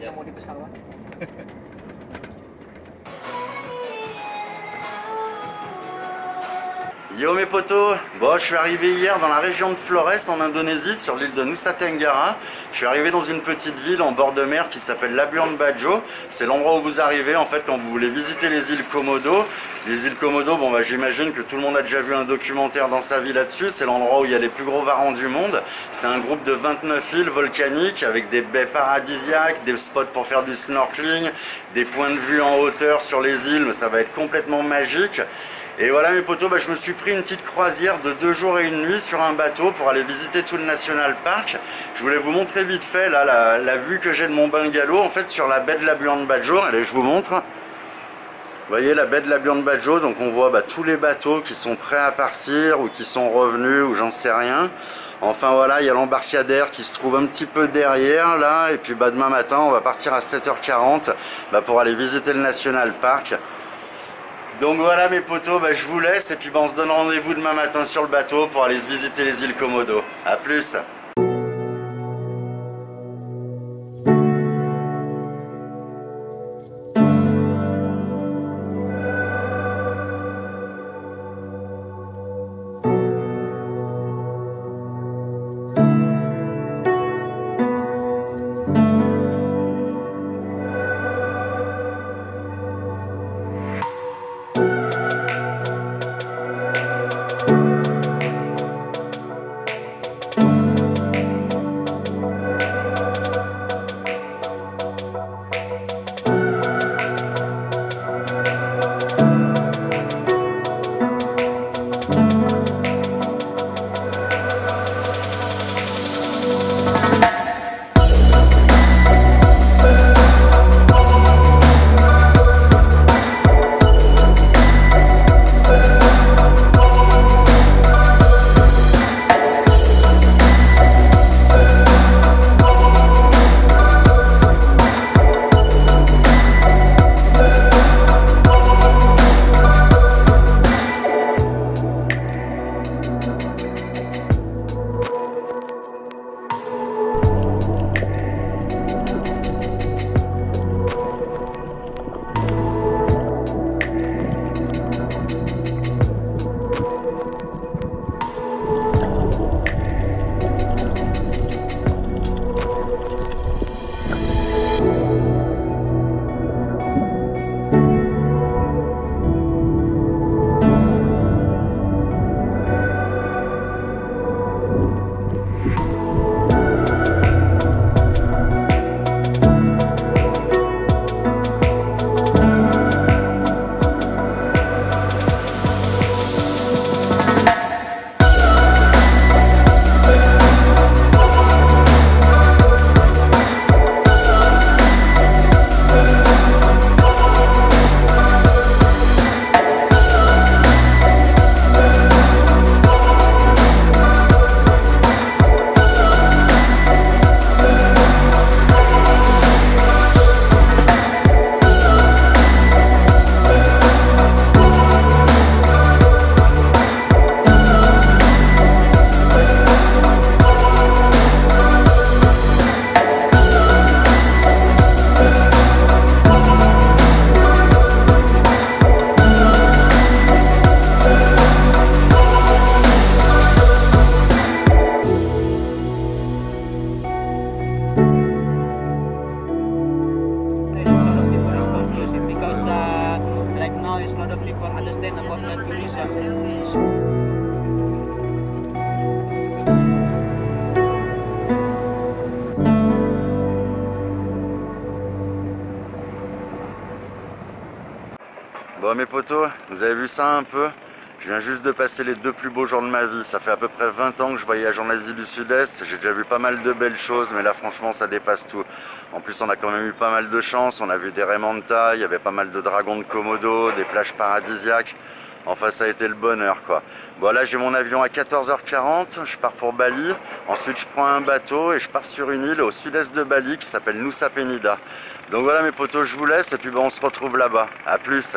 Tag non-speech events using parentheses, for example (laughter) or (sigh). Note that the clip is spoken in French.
ketemu di pesawat. (laughs) Yo mes potos, bon je suis arrivé hier dans la région de Flores en Indonésie sur l'île de Nusa Tenggara. Je suis arrivé dans une petite ville en bord de mer qui s'appelle Labuan Bajo. C'est l'endroit où vous arrivez en fait quand vous voulez visiter les îles Komodo. Les îles Komodo, bon bah j'imagine que tout le monde a déjà vu un documentaire dans sa vie là-dessus. C'est l'endroit où il y a les plus gros varans du monde. C'est un groupe de 29 îles volcaniques avec des baies paradisiaques, des spots pour faire du snorkeling, des points de vue en hauteur sur les îles, mais ça va être complètement magique. Et voilà mes potos, bah, je me suis pris une petite croisière de deux jours et une nuit sur un bateau pour aller visiter tout le National Park. Je voulais vous montrer vite fait la, vue que j'ai de mon bungalow en fait sur la baie de la Buan Bajo. Allez je vous montre. Vous voyez la baie de la Buan Bajo, donc on voit bah, tous les bateaux qui sont prêts à partir ou qui sont revenus ou j'en sais rien. Enfin voilà, il y a l'embarcadère qui se trouve un petit peu derrière là et puis bah, demain matin on va partir à 7h40 bah, pour aller visiter le National Park. Donc voilà mes potos, bah, je vous laisse et puis bah, on se donne rendez-vous demain matin sur le bateau pour aller se visiter les îles Komodo. A plus Bon mes potos, vous avez vu ça un peu? Je viens juste de passer les deux plus beaux jours de ma vie. Ça fait à peu près 20 ans que je voyage en Asie du Sud-Est. J'ai déjà vu pas mal de belles choses, mais là franchement ça dépasse tout. En plus on a quand même eu pas mal de chance. On a vu des Raymanta, il y avait pas mal de dragons de Komodo, des plages paradisiaques. Enfin, ça a été le bonheur, quoi. Bon, là, j'ai mon avion à 14h40. Je pars pour Bali. Ensuite, je prends un bateau et je pars sur une île au sud-est de Bali qui s'appelle Nusa Penida. Donc voilà, mes potos, je vous laisse et puis bon, on se retrouve là-bas. À plus